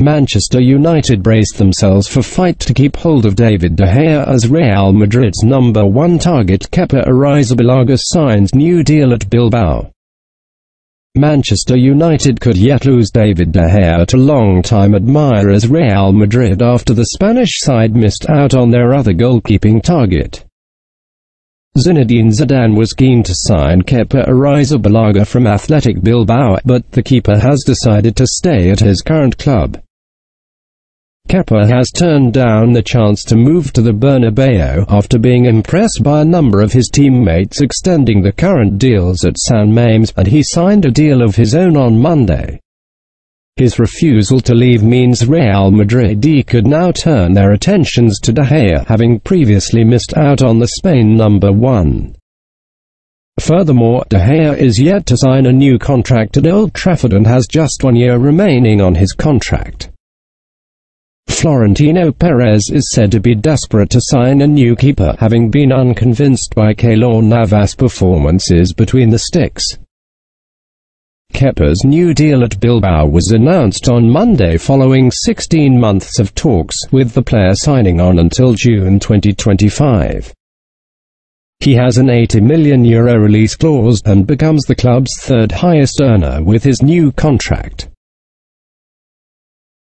Manchester United braced themselves for fight to keep hold of David De Gea as Real Madrid's number one target Kepa Arrizabalaga signs new deal at Bilbao. Manchester United could yet lose David De Gea to long-time admirers Real Madrid after the Spanish side missed out on their other goalkeeping target. Zinedine Zidane was keen to sign Kepa Arrizabalaga from Athletic Bilbao, but the keeper has decided to stay at his current club. Kepa has turned down the chance to move to the Bernabeu after being impressed by a number of his teammates extending the current deals at San Mamés, and he signed a deal of his own on Monday. His refusal to leave means Real Madrid could now turn their attentions to De Gea, having previously missed out on the Spain number one. Furthermore, De Gea is yet to sign a new contract at Old Trafford and has just one year remaining on his contract. Florentino Perez is said to be desperate to sign a new keeper, having been unconvinced by Keylor Navas' performances between the sticks. Kepa's new deal at Bilbao was announced on Monday following 16 months of talks, with the player signing on until June 2025. He has an €80 million Euro release clause, and becomes the club's third highest earner with his new contract.